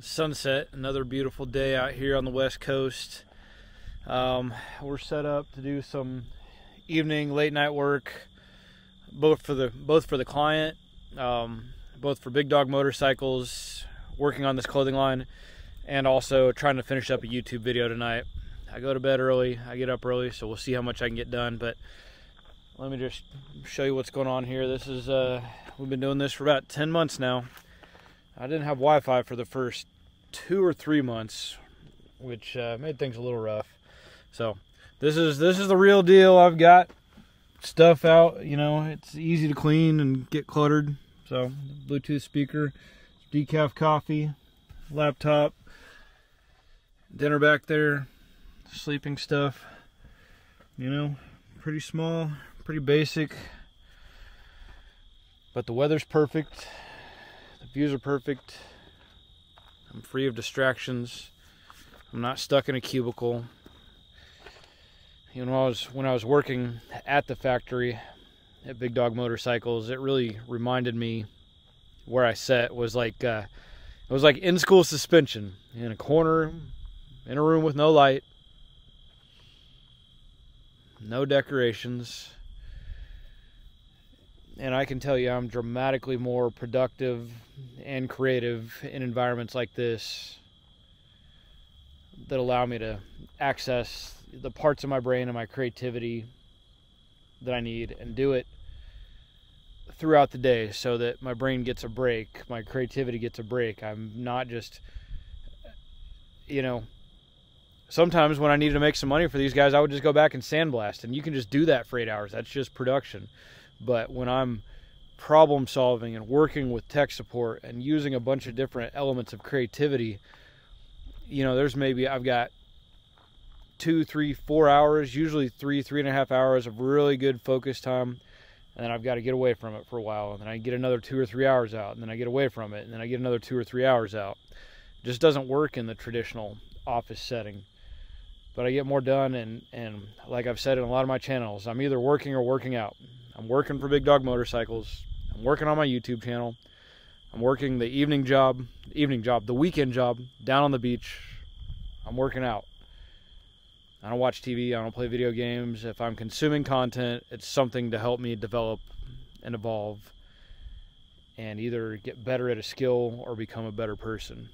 sunset. Another beautiful day out here on the west coast. Um, we're set up to do some evening, late night work, both for the both for the client, um, both for Big Dog Motorcycles, working on this clothing line, and also trying to finish up a YouTube video tonight. I go to bed early, I get up early, so we'll see how much I can get done. But let me just show you what's going on here. This is uh, we've been doing this for about 10 months now. I didn't have Wi-Fi for the first two or three months, which uh, made things a little rough. So this is this is the real deal. I've got stuff out. You know, it's easy to clean and get cluttered. So Bluetooth speaker, decaf coffee, laptop, dinner back there, sleeping stuff. You know, pretty small, pretty basic. But the weather's perfect. Views are perfect. I'm free of distractions. I'm not stuck in a cubicle. You know, when I was when I was working at the factory at Big Dog Motorcycles, it really reminded me where I sat was like uh, it was like in school suspension in a corner in a room with no light, no decorations. And I can tell you, I'm dramatically more productive and creative in environments like this that allow me to access the parts of my brain and my creativity that I need and do it throughout the day so that my brain gets a break, my creativity gets a break. I'm not just, you know, sometimes when I needed to make some money for these guys, I would just go back and sandblast, and you can just do that for eight hours. That's just production. But when I'm problem solving and working with tech support and using a bunch of different elements of creativity, you know, there's maybe I've got two, three, four hours, usually three, three and a half hours of really good focus time. And then I've got to get away from it for a while. And then I get another two or three hours out. And then I get away from it. And then I get another two or three hours out. It just doesn't work in the traditional office setting. But I get more done. And, and like I've said in a lot of my channels, I'm either working or working out. I'm working for Big Dog Motorcycles. I'm working on my YouTube channel. I'm working the evening job, evening job, the weekend job down on the beach. I'm working out. I don't watch TV, I don't play video games. If I'm consuming content, it's something to help me develop and evolve and either get better at a skill or become a better person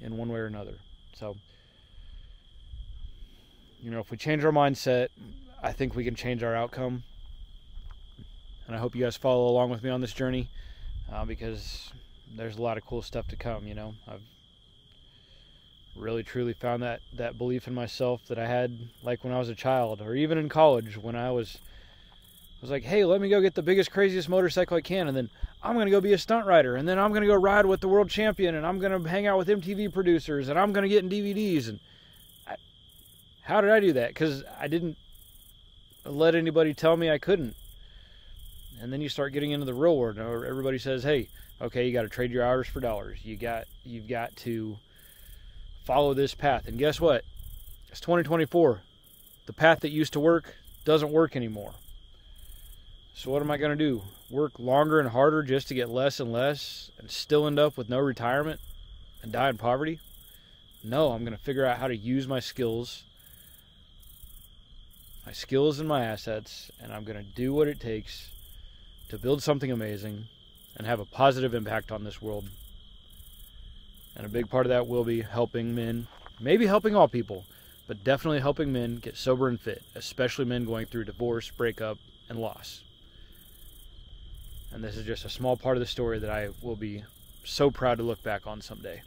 in one way or another. So, you know, if we change our mindset, I think we can change our outcome. And I hope you guys follow along with me on this journey uh, because there's a lot of cool stuff to come, you know. I've really truly found that that belief in myself that I had like when I was a child or even in college when I was I was like, "Hey, let me go get the biggest craziest motorcycle I can and then I'm going to go be a stunt rider and then I'm going to go ride with the world champion and I'm going to hang out with MTV producers and I'm going to get in DVDs and how did I do that? Cuz I didn't let anybody tell me I couldn't. And then you start getting into the real world. Everybody says, "Hey, okay, you got to trade your hours for dollars. You got you've got to follow this path. And guess what? It's 2024. The path that used to work doesn't work anymore. So what am I going to do? Work longer and harder just to get less and less and still end up with no retirement and die in poverty? No, I'm going to figure out how to use my skills, my skills and my assets, and I'm going to do what it takes to build something amazing and have a positive impact on this world. And a big part of that will be helping men, maybe helping all people, but definitely helping men get sober and fit, especially men going through divorce, breakup, and loss. And this is just a small part of the story that I will be so proud to look back on someday.